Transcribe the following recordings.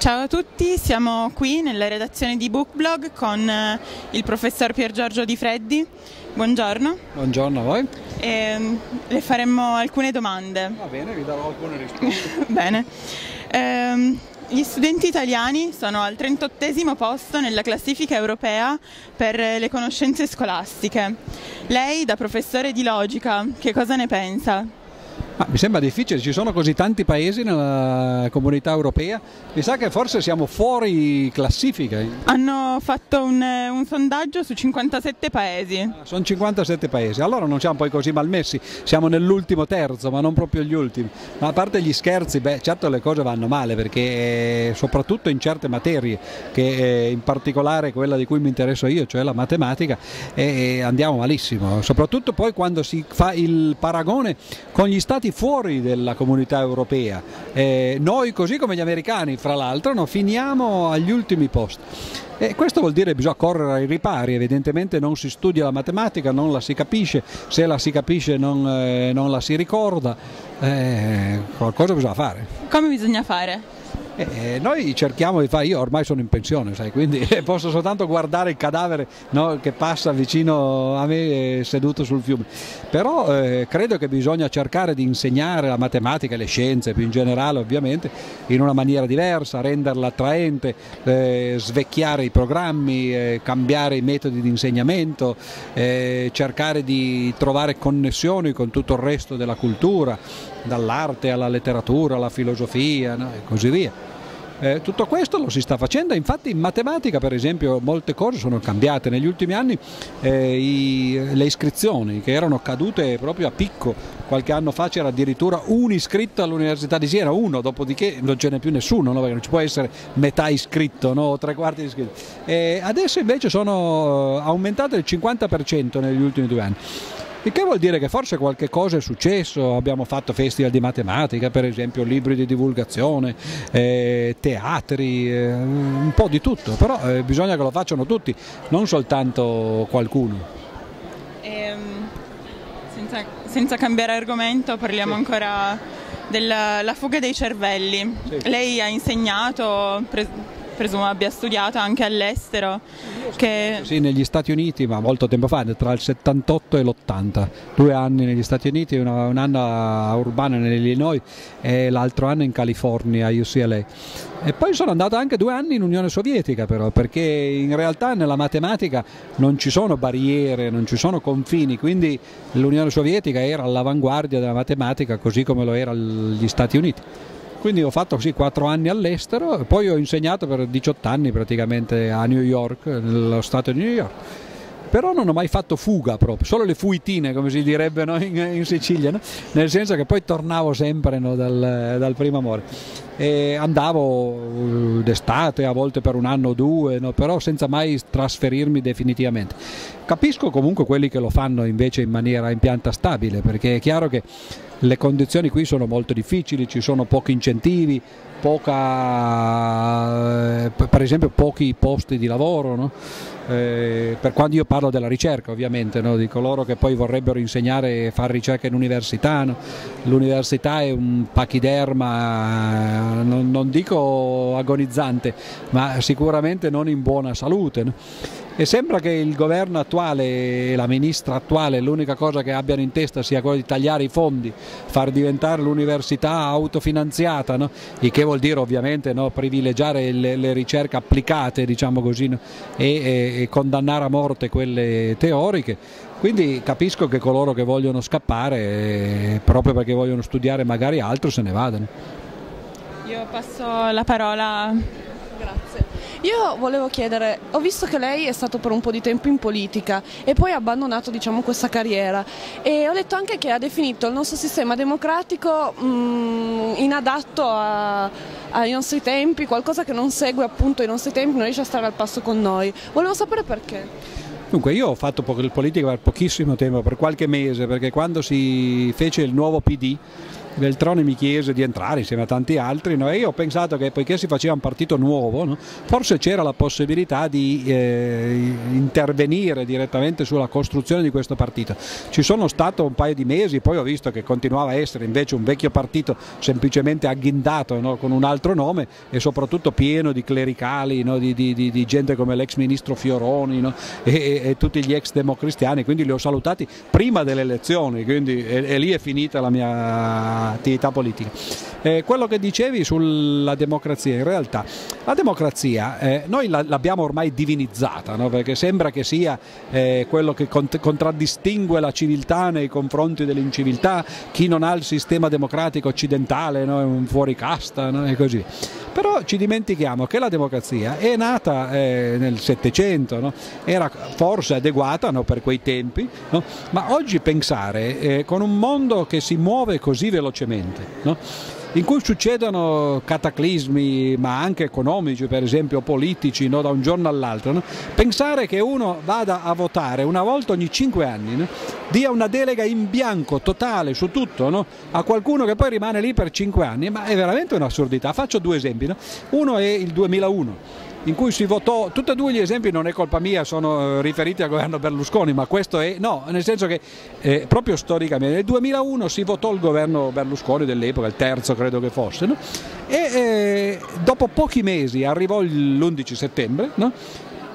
Ciao a tutti, siamo qui nella redazione di Bookblog con eh, il professor Pier Giorgio Di Freddi. Buongiorno. Buongiorno a voi. E, mm, le faremmo alcune domande. Va bene, vi darò alcune risposte. bene. Ehm, gli studenti italiani sono al 38 posto nella classifica europea per le conoscenze scolastiche. Lei, da professore di logica, che cosa ne pensa? Ma mi sembra difficile, ci sono così tanti paesi nella comunità europea, mi sa che forse siamo fuori classifica. Hanno fatto un, un sondaggio su 57 paesi. Ah, sono 57 paesi, allora non siamo poi così malmessi, siamo nell'ultimo terzo, ma non proprio gli ultimi. Ma a parte gli scherzi, beh, certo le cose vanno male perché eh, soprattutto in certe materie, che eh, in particolare quella di cui mi interesso io, cioè la matematica, eh, andiamo malissimo, soprattutto poi quando si fa il paragone con gli stati fuori della comunità europea. Eh, noi, così come gli americani, fra l'altro, no, finiamo agli ultimi posti. E questo vuol dire che bisogna correre ai ripari, evidentemente non si studia la matematica, non la si capisce, se la si capisce non, eh, non la si ricorda, eh, qualcosa bisogna fare. Come bisogna fare? Eh, noi cerchiamo di fare, io ormai sono in pensione, sai, quindi posso soltanto guardare il cadavere no, che passa vicino a me seduto sul fiume, però eh, credo che bisogna cercare di insegnare la matematica e le scienze più in generale ovviamente in una maniera diversa, renderla attraente, eh, svecchiare i programmi, eh, cambiare i metodi di insegnamento, eh, cercare di trovare connessioni con tutto il resto della cultura, dall'arte alla letteratura, alla filosofia no, e così via. Eh, tutto questo lo si sta facendo, infatti in matematica per esempio molte cose sono cambiate, negli ultimi anni eh, i, le iscrizioni che erano cadute proprio a picco, qualche anno fa c'era addirittura un iscritto all'Università di Siena, uno, dopodiché non ce n'è più nessuno, no? perché non ci può essere metà iscritto no? o tre quarti iscritto. E adesso invece sono eh, aumentate del 50% negli ultimi due anni. Il che vuol dire che forse qualche cosa è successo, abbiamo fatto festival di matematica, per esempio libri di divulgazione, eh, teatri, eh, un po' di tutto, però eh, bisogna che lo facciano tutti, non soltanto qualcuno. Ehm, senza, senza, cambiare argomento parliamo sì. ancora della fuga dei cervelli. Sì. Lei ha insegnato, presumo abbia studiato anche all'estero. Che... Sì, negli Stati Uniti, ma molto tempo fa, tra il 78 e l'80, due anni negli Stati Uniti, una, un anno a Urbana nell'Illinois e l'altro anno in California, a UCLA. E poi sono andato anche due anni in Unione Sovietica però, perché in realtà nella matematica non ci sono barriere, non ci sono confini, quindi l'Unione Sovietica era all'avanguardia della matematica così come lo era gli Stati Uniti. Quindi ho fatto così 4 anni all'estero poi ho insegnato per 18 anni praticamente a New York, nello stato di New York. Però non ho mai fatto fuga proprio, solo le fuitine come si direbbe no? in, in, Sicilia, no? nel senso che poi tornavo sempre no? dal, dal primo amore e andavo eh, d'estate, a volte per un anno o due, no? però senza mai trasferirmi definitivamente. Capisco comunque quelli che lo fanno invece in maniera in pianta stabile, perché è chiaro che le condizioni qui sono molto difficili, ci sono pochi incentivi, poca, eh, per esempio pochi posti di lavoro, no? eh, per quando io parlo della ricerca ovviamente, no? di coloro che poi vorrebbero insegnare e fare ricerca in università, no? l'università è un pachiderma, non, non, dico agonizzante, ma sicuramente non in buona salute e sembra che il governo attuale e la ministra attuale l'unica cosa che abbiano in testa sia quello di tagliare i fondi, far diventare l'università autofinanziata, no? il che vuol dire ovviamente no, privilegiare le, le, ricerche applicate diciamo così, no? e, e, e condannare a morte quelle teoriche. Quindi capisco che coloro che vogliono scappare, eh, proprio perché vogliono studiare magari altro, se ne vadano. Io passo la parola. Grazie. Io volevo chiedere, ho visto che lei è stato per un po' di tempo in politica e poi ha abbandonato diciamo, questa carriera e ho letto anche che ha definito il nostro sistema democratico mh, mm, inadatto a, ai nostri tempi, qualcosa che non segue appunto i nostri tempi, non riesce a stare al passo con noi. Volevo sapere perché. Dunque io ho fatto politica per pochissimo tempo, per qualche mese, perché quando si fece il nuovo PD Veltroni mi chiese di entrare insieme a tanti altri no? e io ho pensato che poiché si faceva un partito nuovo, no? forse c'era la possibilità di eh, intervenire direttamente sulla costruzione di questo partito. Ci sono stato un paio di mesi, poi ho visto che continuava a essere invece un vecchio partito semplicemente agghindato no? con un altro nome e soprattutto pieno di clericali, di, di, di, di, gente come l'ex ministro Fioroni e, e, tutti gli ex democristiani, quindi li ho salutati prima delle elezioni quindi, e, e lì è finita la mia attività politica. Eh, quello che dicevi sulla democrazia, in realtà la democrazia eh, noi l'abbiamo ormai divinizzata, no? perché sembra che sia eh, quello che cont contraddistingue la civiltà nei confronti dell'inciviltà, chi non ha il sistema democratico occidentale no? è un fuoricasta no? e così però ci dimentichiamo che la democrazia è nata eh, nel Settecento, no? era forse adeguata no, per quei tempi, no? ma oggi pensare eh, con un mondo che si muove così velocemente, in cui succedono cataclismi, ma anche economici, per esempio politici, no? da un giorno all'altro. No? Pensare che uno vada a votare una volta ogni cinque anni, no? dia una delega in bianco totale su tutto a qualcuno che poi rimane lì per cinque anni, ma è veramente un'assurdità. Faccio due esempi. Uno è il 2001 in cui si votò, tutti e due gli esempi non è colpa mia, sono eh, riferiti al governo Berlusconi, ma questo è, no, nel senso che eh, proprio storicamente nel 2001 si votò il governo Berlusconi dell'epoca, il terzo credo che fosse, no? e eh, dopo pochi mesi arrivò l'11 settembre, no?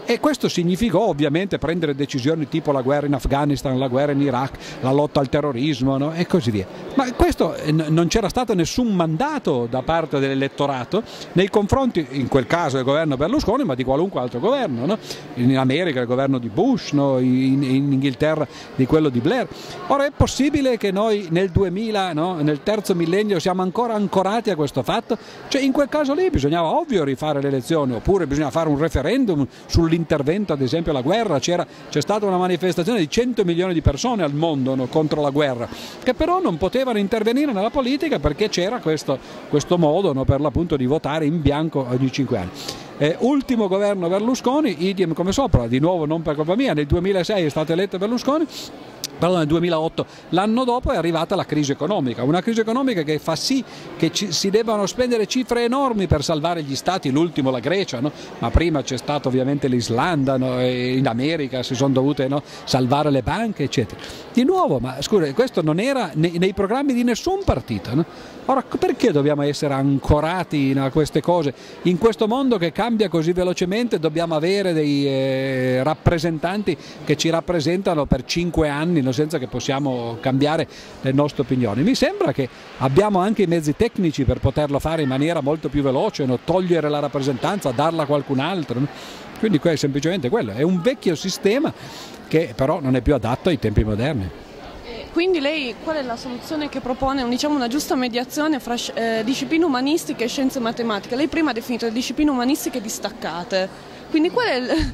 E questo significò ovviamente prendere decisioni tipo la guerra in Afghanistan, la guerra in Iraq, la lotta al terrorismo no? e così via. Ma questo eh, non c'era stato nessun mandato da parte dell'elettorato nei confronti, in quel caso del governo Berlusconi, ma di qualunque altro governo. No? In America il governo di Bush, no? in, in, Inghilterra di quello di Blair. Ora è possibile che noi nel 2000, nel terzo millennio, siamo ancora ancorati a questo fatto? Cioè in quel caso lì bisognava ovvio rifare le elezioni, oppure bisogna fare un referendum sull'interno l'intervento ad esempio alla guerra, c'è stata una manifestazione di 100 milioni di persone al mondo no, contro la guerra, che però non potevano intervenire nella politica perché c'era questo, questo modo no, per l'appunto di votare in bianco ogni 5 anni. Eh, ultimo governo Berlusconi, idem come sopra, di nuovo non per colpa mia, nel 2006 è stato eletto Berlusconi, però nel 2008, l'anno dopo è arrivata la crisi economica, una crisi economica che fa sì che ci, si debbano spendere cifre enormi per salvare gli stati, l'ultimo la Grecia, no? ma prima c'è stata ovviamente l'Islanda, no? in America si sono dovute no? salvare le banche, eccetera. Di nuovo, ma scusa, questo non era nei, nei programmi di nessun partito. Ora, perché dobbiamo essere ancorati a queste cose? In questo mondo che cambia così velocemente dobbiamo avere dei eh, rappresentanti che ci rappresentano per cinque anni? Senza che possiamo cambiare le nostre opinioni. Mi sembra che abbiamo anche i mezzi tecnici per poterlo fare in maniera molto più veloce, no? togliere la rappresentanza, darla a qualcun altro. No? Quindi è semplicemente quello, è un vecchio sistema che però non è più adatto ai tempi moderni. Quindi lei qual è la soluzione che propone? Diciamo una giusta mediazione fra eh, discipline umanistiche e scienze matematiche. Lei prima ha definito le discipline umanistiche distaccate. Quindi qual è il...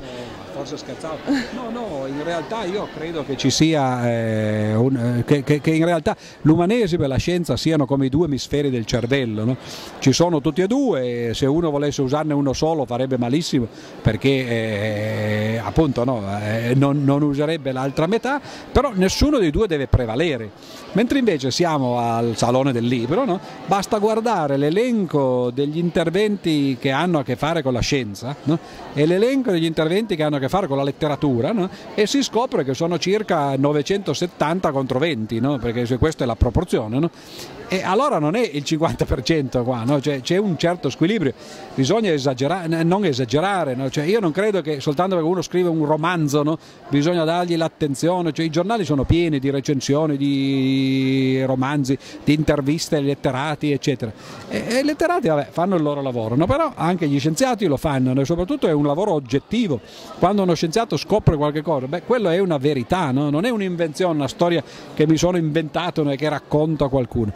Forse scherzavo. No, no, in realtà io credo che ci sia, eh, un, eh, che, che, che, in realtà l'umanesimo e la scienza siano come i due emisferi del cervello. No? Ci sono tutti e due, se uno volesse usarne uno solo farebbe malissimo perché eh, appunto no, eh, non, non, userebbe l'altra metà, però nessuno dei due deve prevalere. Mentre invece siamo al Salone del Libro, no? basta guardare l'elenco degli interventi che hanno a che fare con la scienza e l'elenco degli interventi che hanno a che con la letteratura no? e si scopre che sono circa 970 contro 20, no? perché questa è la proporzione. No? E allora non è il 50% qua, no? cioè, c'è un certo squilibrio, bisogna esagerare, non esagerare, no? cioè, io non credo che soltanto perché uno scrive un romanzo no? bisogna dargli l'attenzione, cioè, i giornali sono pieni di recensioni, di romanzi, di interviste ai letterati eccetera e, i letterati vabbè, fanno il loro lavoro, però anche gli scienziati lo fanno e soprattutto è un lavoro oggettivo, quando uno scienziato scopre qualche cosa, beh, quello è una verità, non è un'invenzione, una storia che mi sono inventato e che racconto a qualcuno.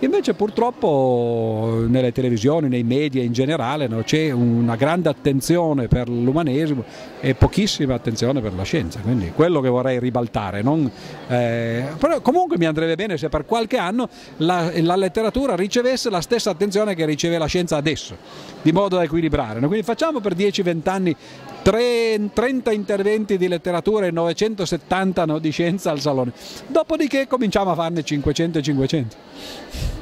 Invece purtroppo nelle televisioni, nei media in generale no, c'è una grande attenzione per l'umanesimo e pochissima attenzione per la scienza, quindi quello che vorrei ribaltare. Non, eh, comunque mi andrebbe bene se per qualche anno la, la, letteratura ricevesse la stessa attenzione che riceve la scienza adesso, di modo da equilibrare. No? Quindi facciamo per 10-20 anni 30 interventi di letteratura e 970 no, di scienza al salone, dopodiché cominciamo a farne 500 e 500.